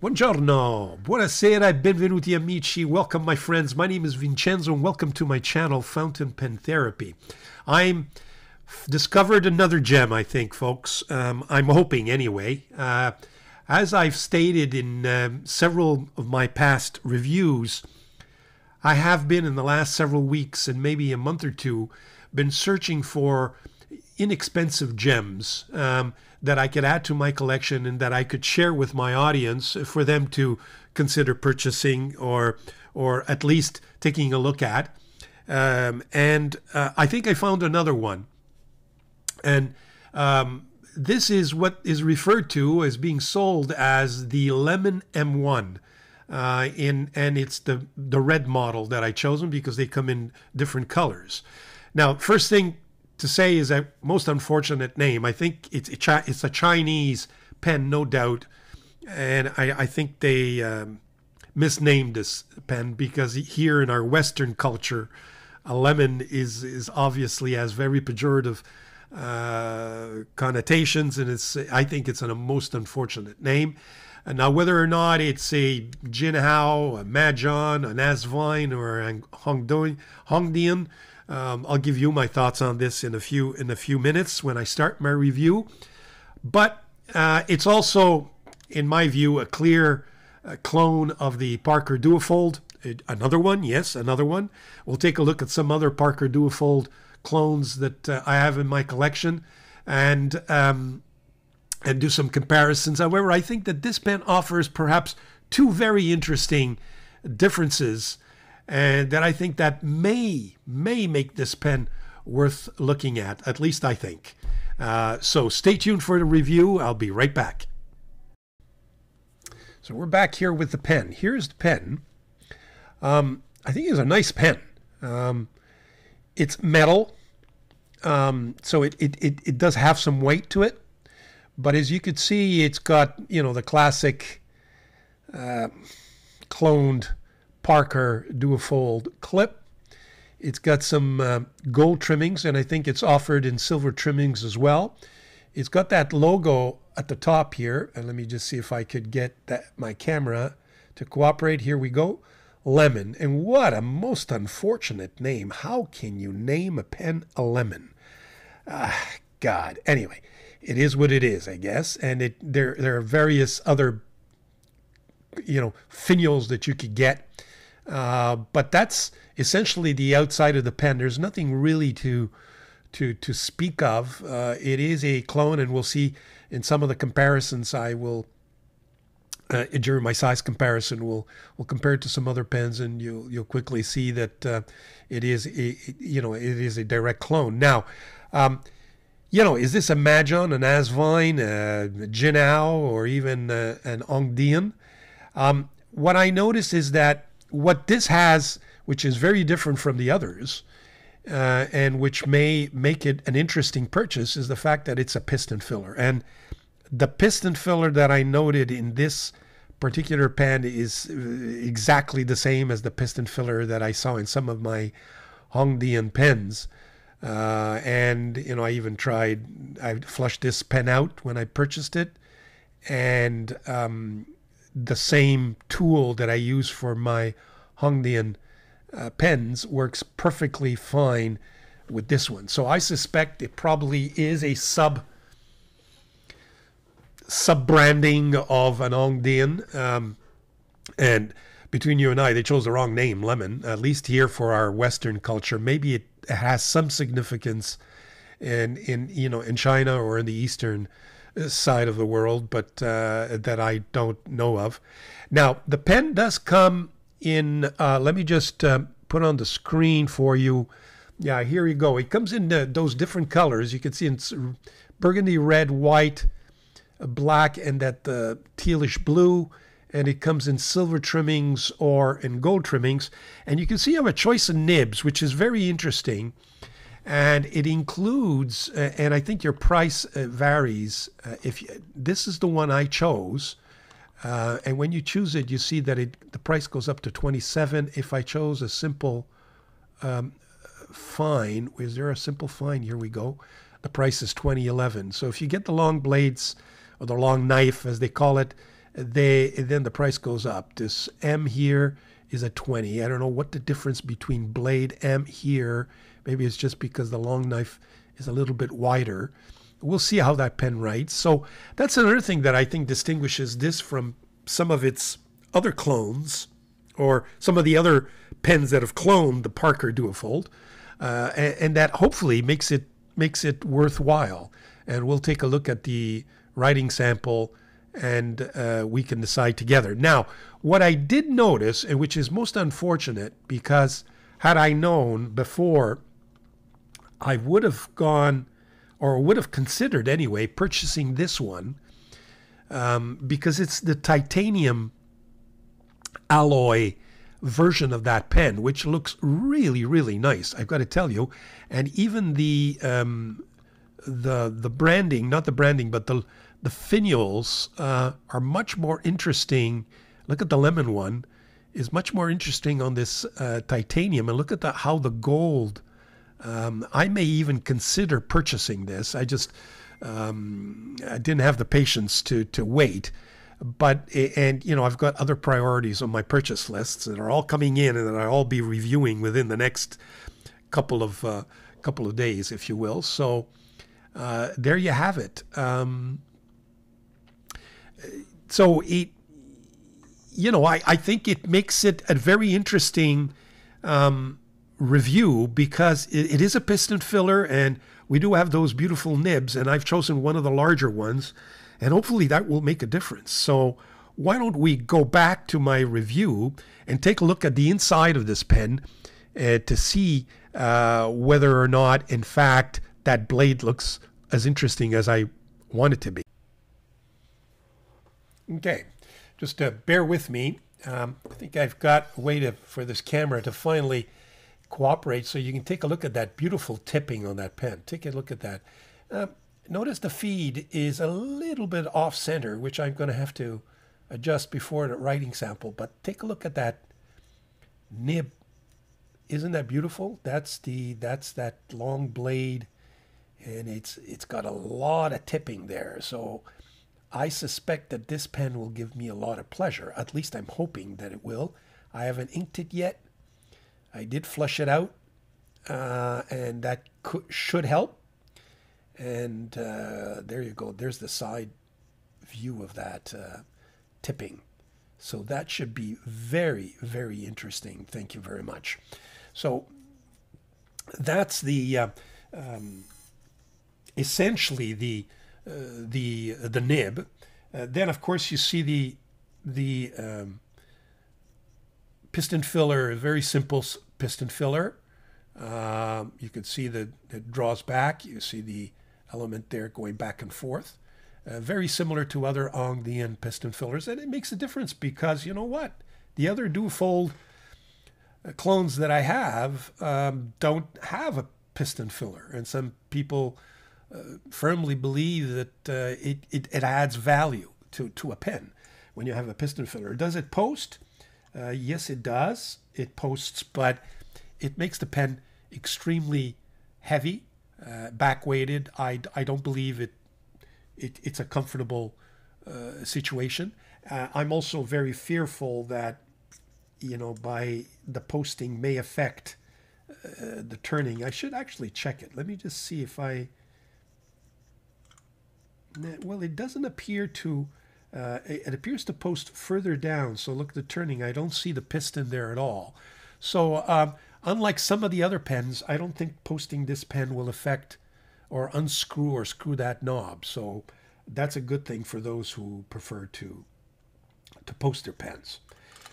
Buongiorno, buonasera, benvenuti amici. Welcome, my friends. My name is Vincenzo, and welcome to my channel, Fountain Pen Therapy. I'm discovered another gem, I think, folks. Um, I'm hoping, anyway. Uh, as I've stated in um, several of my past reviews, I have been in the last several weeks and maybe a month or two been searching for inexpensive gems. Um, that I could add to my collection and that I could share with my audience for them to consider purchasing or or at least taking a look at. Um, and uh, I think I found another one. And um, this is what is referred to as being sold as the Lemon M1. Uh, in and it's the the red model that I chosen because they come in different colors. Now, first thing to say is a most unfortunate name. I think it's it's a Chinese pen, no doubt, and I, I think they um, misnamed this pen because here in our Western culture, a lemon is is obviously has very pejorative uh, connotations, and it's I think it's a most unfortunate name. And now, whether or not it's a Jinhao, a Majohn, an Asvine, or a Hongdian, um, I'll give you my thoughts on this in a few in a few minutes when I start my review. But uh, it's also, in my view, a clear uh, clone of the Parker Duofold. Another one, yes, another one. We'll take a look at some other Parker Duofold clones that uh, I have in my collection, and um, and do some comparisons. However, I think that this pen offers perhaps two very interesting differences and that I think that may may make this pen worth looking at. At least I think. Uh, so stay tuned for the review. I'll be right back. So we're back here with the pen. Here's the pen. Um, I think it's a nice pen. Um, it's metal, um, so it, it, it, it does have some weight to it. But as you could see, it's got you know the classic uh, cloned Parker Duofold clip. It's got some uh, gold trimmings, and I think it's offered in silver trimmings as well. It's got that logo at the top here, and let me just see if I could get that my camera to cooperate. Here we go. Lemon. And what a most unfortunate name. How can you name a pen a lemon? Ah, God. Anyway, it is what it is, I guess. And it there there are various other you know finials that you could get uh, but that's essentially the outside of the pen. There's nothing really to to to speak of. Uh, it is a clone, and we'll see in some of the comparisons. I will uh, during my size comparison, we'll we'll compare it to some other pens, and you'll you'll quickly see that uh, it is a, you know it is a direct clone. Now. Um, you know, is this a Majohn, an Asvine, a Jinhao, or even uh, an Hongdian? Um, what I notice is that what this has, which is very different from the others, uh, and which may make it an interesting purchase, is the fact that it's a piston filler. And the piston filler that I noted in this particular pen is uh, exactly the same as the piston filler that I saw in some of my Hongdian pens. Uh, and you know, I even tried. I flushed this pen out when I purchased it, and um, the same tool that I use for my Hongdian uh, pens works perfectly fine with this one. So I suspect it probably is a sub sub branding of an Hongdian. Um, and between you and I, they chose the wrong name, Lemon. At least here for our Western culture, maybe it has some significance in in you know in China or in the Eastern side of the world, but uh, that I don't know of. Now, the pen does come in, uh, let me just uh, put on the screen for you. Yeah, here you go. It comes in those different colors. You can see it's burgundy, red, white, black, and that uh, tealish blue. And it comes in silver trimmings or in gold trimmings. And you can see I have a choice of nibs, which is very interesting and it includes uh, and i think your price uh, varies uh, if you, this is the one i chose uh, and when you choose it you see that it the price goes up to 27 if i chose a simple um, fine is there a simple fine here we go the price is 2011 so if you get the long blades or the long knife as they call it they then the price goes up. This M here is a 20. I don't know what the difference between blade M here. Maybe it's just because the long knife is a little bit wider. We'll see how that pen writes. So that's another thing that I think distinguishes this from some of its other clones or some of the other pens that have cloned the Parker Duofold, uh, and, and, that hopefully makes it makes it worthwhile. And we'll take a look at the writing sample, and uh, we can decide together. Now, what I did notice, and which is most unfortunate, because had I known before, I would have gone, or would have considered anyway, purchasing this one. Um, because it's the titanium alloy version of that pen, which looks really, really nice. I've got to tell you, and even the um, the the branding, not the branding, but the the finials uh, are much more interesting. Look at the lemon one, is much more interesting on this uh, titanium, and look at the how the gold. Um, I may even consider purchasing this. I just um, I didn't have the patience to to wait but and you know I've got other priorities on my purchase lists that are all coming in and that I'll be reviewing within the next couple of uh, couple of days, if you will. So uh, there you have it. Um, so it, you know, I, I think it makes it a very interesting um, review because it, it is a piston filler and we do have those beautiful nibs and I've chosen one of the larger ones and hopefully that will make a difference. So why don't we go back to my review and take a look at the inside of this pen uh, to see uh, whether or not, in fact, that blade looks as interesting as I want it to be. Okay, just uh, bear with me. Um, I think I've got a way to, for this camera to finally cooperate so you can take a look at that beautiful tipping on that pen. Take a look at that. Uh, Notice the feed is a little bit off center, which I'm going to have to adjust before the writing sample. But take a look at that nib. Isn't that beautiful? That's the that's that long blade, and it's it's got a lot of tipping there. So I suspect that this pen will give me a lot of pleasure. At least I'm hoping that it will. I haven't inked it yet. I did flush it out, uh, and that could, should help. And uh, there you go. There's the side view of that uh, tipping. So that should be very, very interesting. Thank you very much. So that's the uh, um, essentially the uh, the the nib. Uh, then of course you see the the um, piston filler, a very simple piston filler. Um, you can see that it draws back. You see the element there going back and forth. Uh, very similar to other Hongdian piston fillers. And it makes a difference because you know what? The other Duofold uh, clones that I have um, don't have a piston filler. And some people uh, firmly believe that uh, it, it, it, adds value to, to a pen when you have a piston filler. Does it post? Uh, yes, it does. It posts, but it makes the pen extremely heavy uh, back weighted. I, I don't believe it, it it's a comfortable uh, situation. Uh, I'm also very fearful that you know by the posting may affect uh, the turning. I should actually check it. Let me just see if I. Well, it doesn't appear to. Uh, it appears to post further down. So look at the turning. I don't see the piston there at all. So um, Unlike some of the other pens, I don't think posting this pen will affect or unscrew or screw that knob. So that's a good thing for those who prefer to to post their pens.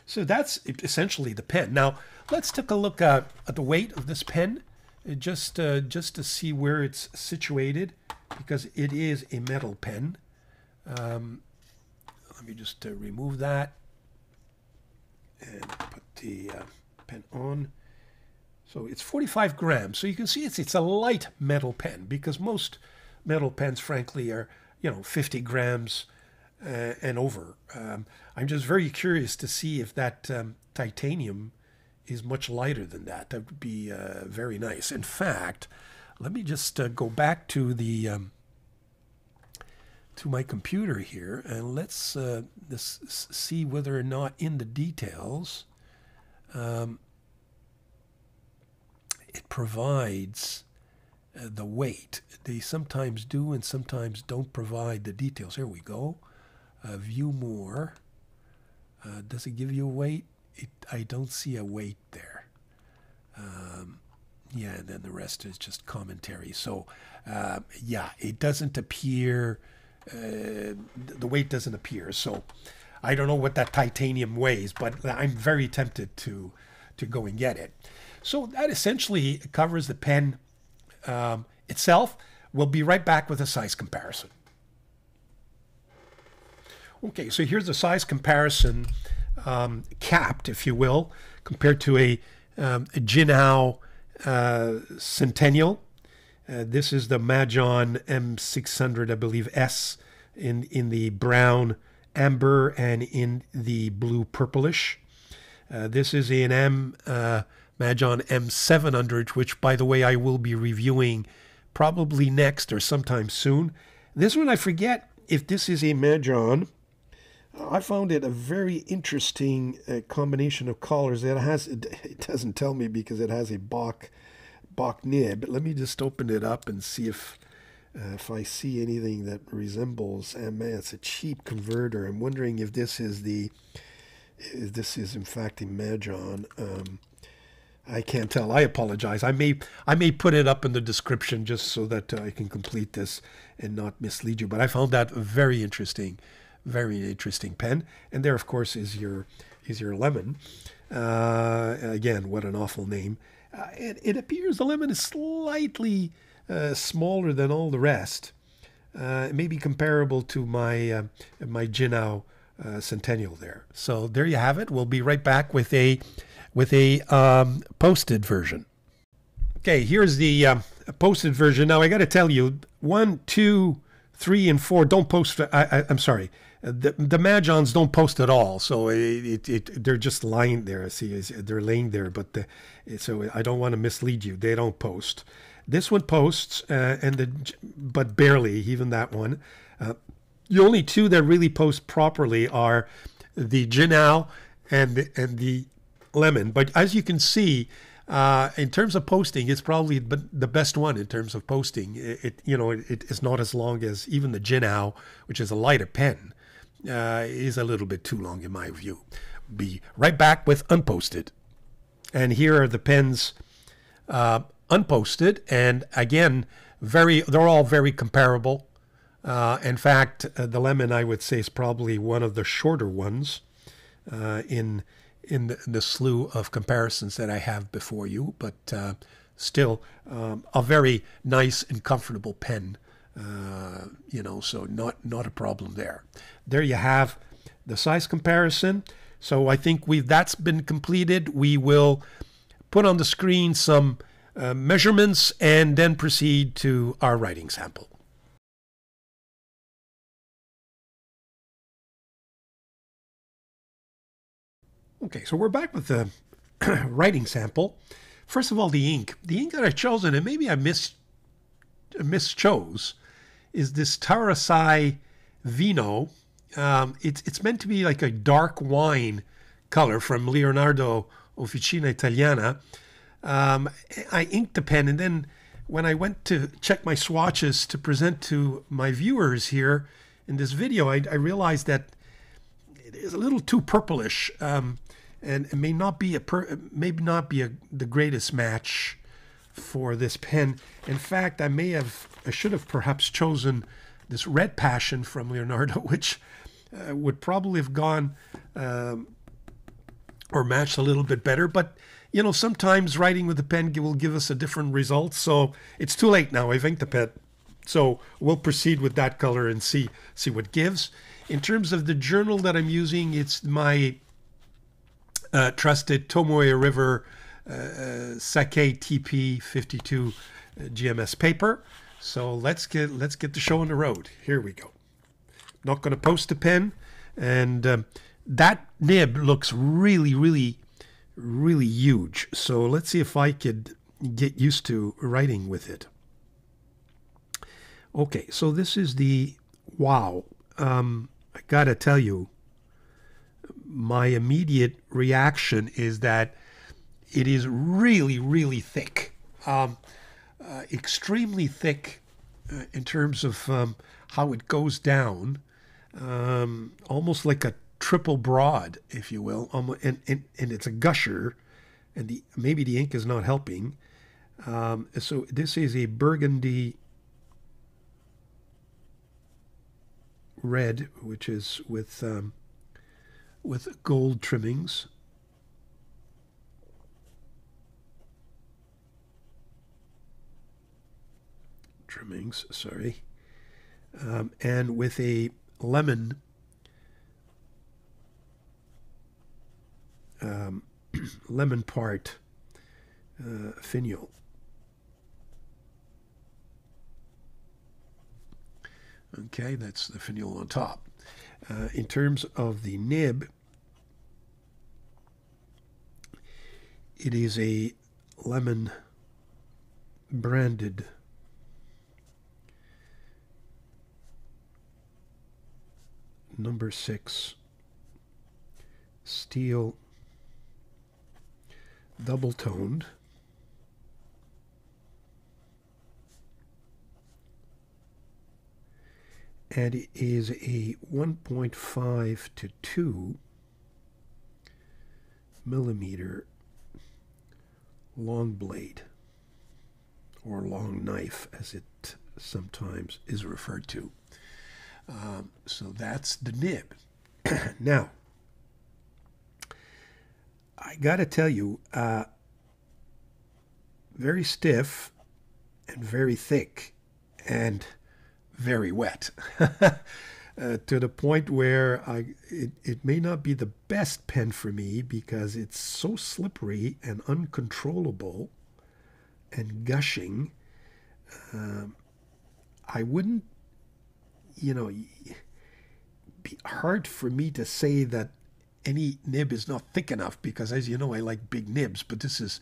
So that's essentially the pen. Now let's take a look at, at the weight of this pen, uh, just uh, just to see where it's situated, because it is a metal pen. Um, me just uh, remove that and put the uh, pen on. So it's 45 grams. So you can see it's it's a light metal pen because most metal pens, frankly, are you know 50 grams uh, and over. Um, I'm just very curious to see if that um, titanium is much lighter than that. That would be uh, very nice. In fact, let me just uh, go back to the um, to my computer here and let's uh, this, see whether or not in the details um, it provides uh, the weight. They sometimes do and sometimes don't provide the details. Here we go. Uh, view more. Uh, does it give you a weight? It, I don't see a weight there. Um, yeah, and then the rest is just commentary. So, uh, yeah, it doesn't appear, uh, the weight doesn't appear. So, I don't know what that titanium weighs, but I'm very tempted to, to go and get it. So, that essentially covers the pen um, itself. We'll be right back with a size comparison. Okay, so here's the size comparison um, capped, if you will, compared to a, um, a Jinhao uh, Centennial. Uh, this is the Majohn M600, I believe, S in, in the brown amber and in the blue purplish. Uh, this is an M uh, Majohn M700, which, by the way, I will be reviewing probably next or sometime soon. This one, I forget if this is a Majohn. I found it a very interesting uh, combination of colors. It has it doesn't tell me because it has a Bock Bock nib. Let me just open it up and see if uh, if I see anything that resembles. Man, it's a cheap converter. I'm wondering if this is the if this is in fact a. Um, I can't tell. I apologize. I may I may put it up in the description just so that uh, I can complete this and not mislead you. But I found that very interesting, very interesting pen. And there, of course, is your is your lemon. Uh, again, what an awful name. Uh, it, it, appears the lemon is slightly uh, smaller than all the rest. Uh, it may be comparable to my uh, my Jinhao Centennial there. So there you have it. We'll be right back with a with a um, posted version. Okay, here's the uh, posted version. Now I got to tell you, one, two, three, and four don't post. I, am sorry, the the Majohns don't post at all. So it, it, it they're just lying there. See, they're laying there. But the, so I don't want to mislead you. They don't post. This one posts, uh, and the but barely even that one. Uh, the only two that really post properly are the Jinhao and the, and the lemon. But as you can see, uh, in terms of posting, it's probably the best one in terms of posting. It, it you know, it, it's not as long as even the Jinhao, which is a lighter pen, uh, is a little bit too long in my view. Be right back with unposted, and here are the pens uh, unposted, and again, very they're all very comparable. Uh, in fact, uh, the lemon I would say is probably one of the shorter ones uh, in in the, the, slew of comparisons that I have before you, but uh, still um, a very nice and comfortable pen. Uh, you know, so not not a problem there. There you have the size comparison. So I think we've that's been completed. We will put on the screen some uh, measurements and then proceed to our writing sample. Okay, so we're back with the writing sample. First of all, the ink. The ink that I've chosen, and maybe I mis mischose, is this Tarasai Vino. Um, it's it's meant to be like a dark wine color from Leonardo Officina Italiana. Um, I inked the pen, and then when I went to check my swatches to present to my viewers here in this video, I, I realized that it is a little too purplish. Um, and it may not be a per, not be a, the greatest match for this pen. In fact, I may have I should have perhaps chosen this Red Passion from Leonardo, which uh, would probably have gone um, or matched a little bit better. But you know, sometimes writing with the pen will give us a different result. So it's too late now. I've inked the pen. So we'll proceed with that color and see see what gives. In terms of the journal that I'm using, it's my uh, trusted Tomoe River uh, uh Sake TP 52 uh, GMS paper. So let's get let's get the show on the road. Here we go. Not going to post a pen, and um, that nib looks really, really, really huge. So let's see if I could get used to writing with it. Okay, so this is the wow. Um, I got to tell you, my immediate reaction is that it is really, really thick. Um, uh, extremely thick uh, in terms of um, how it goes down, um, almost like a triple broad, if you will. Um, and, and, and it's a gusher, and the maybe the ink is not helping. Um, so this is a burgundy red, which is with um, with gold trimmings. Trimmings, sorry, um, and with a lemon um, lemon part uh, finial. Okay, that's the finial on top. Uh, in terms of the nib, it is a lemon branded number six. Steel. Double toned and it is a 1.5 to 2 millimeter long blade or long knife as it sometimes is referred to. Um, so that's the nib. now, I got to tell you, uh, very stiff and very thick and very wet. uh, to the point where I, it, it may not be the best pen for me because it's so slippery and uncontrollable and gushing. Um, I wouldn't, you know, be hard for me to say that any nib is not thick enough because, as you know, I like big nibs, but this is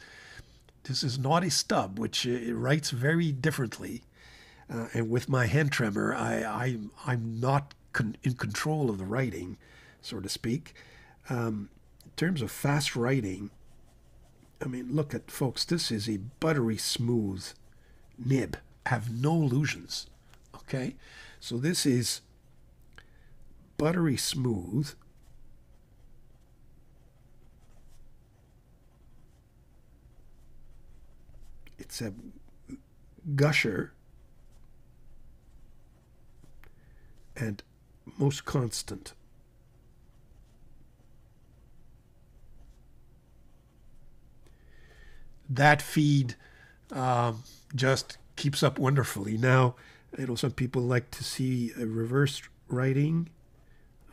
this is a stub, which uh, writes very differently uh, and with my hand tremor, I, I I'm not con- in control of the writing, so to speak. Um, in terms of fast writing, I mean, look at folks. This is a buttery smooth nib. Have no illusions. Okay, so this is buttery smooth. It's a gusher and most constant. That feed um, just keeps up wonderfully. Now, I know some people like to see a reverse writing.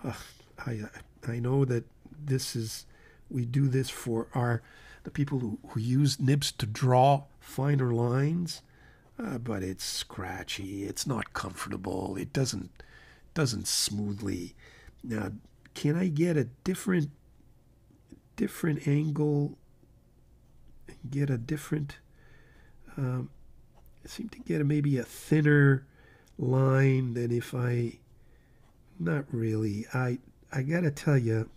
I I know that this is we do this for our the people who, who use nibs to draw finer lines, uh, but it's scratchy. It's not comfortable. It doesn't doesn't smoothly. Now, can I get a different different angle? Get a different. Um, I seem to get a, maybe a thinner line than if I. Not really. I I gotta tell you.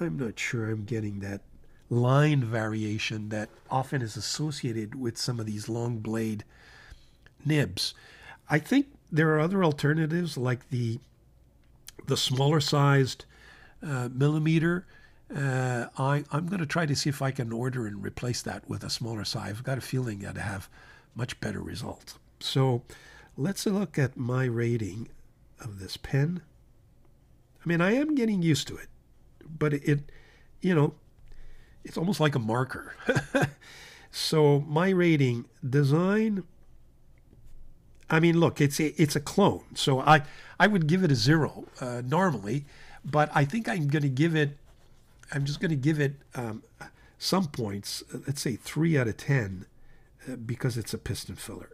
I'm not sure I'm getting that line variation that often is associated with some of these long blade nibs. I think there are other alternatives like the the smaller sized uh, millimeter. Uh, I, I'm going to try to see if I can order and replace that with a smaller size. I've got a feeling I'd have much better results. So let's look at my rating of this pen. I mean, I am getting used to it, but it, you know, it's almost like a marker. so my rating, design I mean, look, it's a, it's a clone, so I I would give it a zero uh, normally, but I think I'm going to give it. I'm just going to give it um, some points. Let's say three out of ten, uh, because it's a piston filler.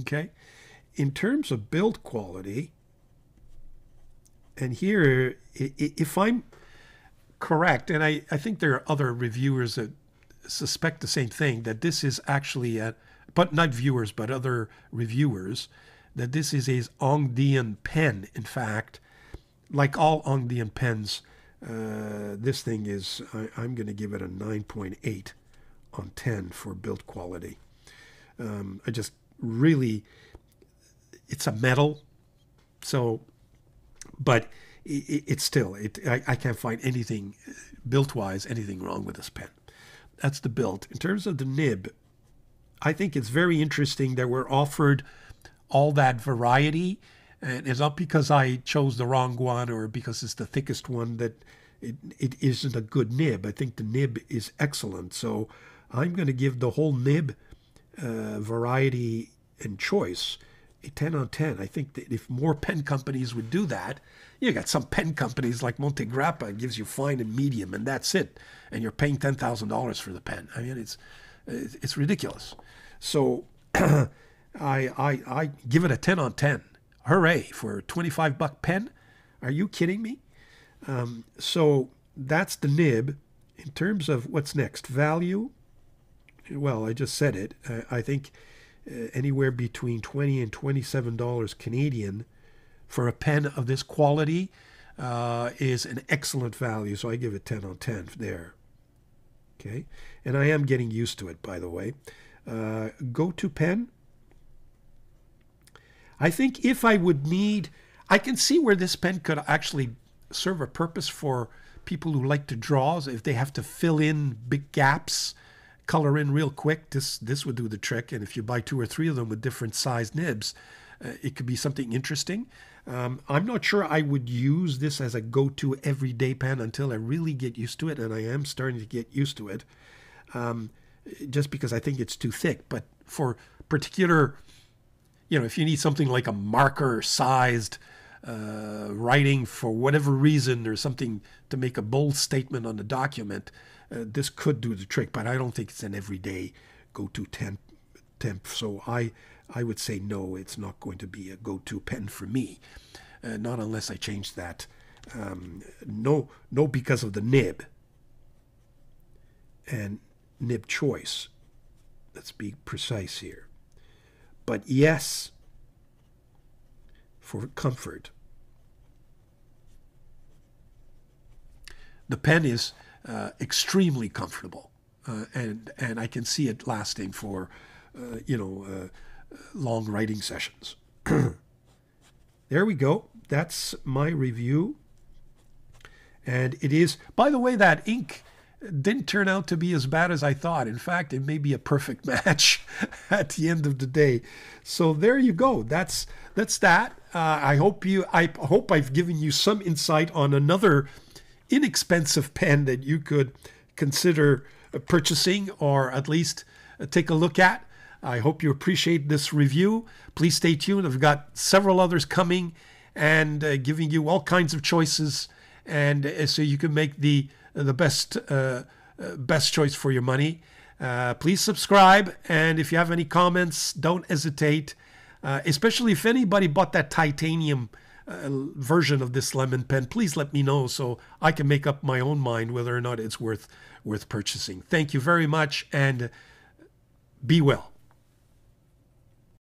Okay, in terms of build quality, and here, if I'm correct, and I, I think there are other reviewers that suspect the same thing that this is actually a, but not viewers, but other reviewers, that this is a Hongdian pen. In fact, like all Hongdian pens, uh, this thing is, I, am going to give it a 9.8 on 10 for build quality. Um, I just really, it's a metal, so, but it, it's still, it, I, I can't find anything built wise, anything wrong with this pen. That's the build. In terms of the nib, I think it's very interesting that we're offered all that variety. And it's not because I chose the wrong one or because it's the thickest one that it, it isn't a good nib. I think the nib is excellent. So I'm going to give the whole nib uh, variety and choice a 10 on 10. I think that if more pen companies would do that, you got some pen companies like Monte Montegrappa gives you fine and medium, and that's it. And you're paying $10,000 for the pen. I mean, it's, it's ridiculous. So I, I, I give it a 10 on 10. Hooray for a 25 buck pen. Are you kidding me? Um, so that's the nib. In terms of what's next, value, well, I just said it. I, I think uh, anywhere between 20 and 27 dollars Canadian for a pen of this quality uh, is an excellent value. So I give it 10 on 10 there. Okay, and I am getting used to it, by the way. Uh, go to pen. I think if I would need, I can see where this pen could actually serve a purpose for people who like to draw. If they have to fill in big gaps, color in real quick, this this would do the trick. And if you buy two or three of them with different size nibs, uh, it could be something interesting. Um, I'm not sure I would use this as a go-to everyday pen until I really get used to it, and I am starting to get used to it. Um, just because I think it's too thick. But for particular, you know, if you need something like a marker sized uh, writing for whatever reason or something to make a bold statement on the document, uh, this could do the trick. But I don't think it's an everyday go to temp. temp. So I, I would say no, it's not going to be a go to pen for me. Uh, not unless I change that. Um, no, no, because of the nib. And nib choice. Let's be precise here. But yes, for comfort. The pen is uh, extremely comfortable, uh, and and I can see it lasting for, uh, you know, uh, long writing sessions. there we go. That's my review, and it is. By the way, that ink didn't turn out to be as bad as I thought. In fact, it may be a perfect match at the end of the day. So there you go. That's that's that. Uh, I hope you. I hope I've given you some insight on another inexpensive pen that you could consider purchasing or at least take a look at. I hope you appreciate this review. Please stay tuned. I've got several others coming and uh, giving you all kinds of choices, and uh, so you can make the the best uh, uh, best choice for your money. Uh, please subscribe, and if you have any comments, don't hesitate. Uh, especially if anybody bought that titanium uh, version of this lemon pen, please let me know so I can make up my own mind whether or not it's worth worth purchasing. Thank you very much, and be well.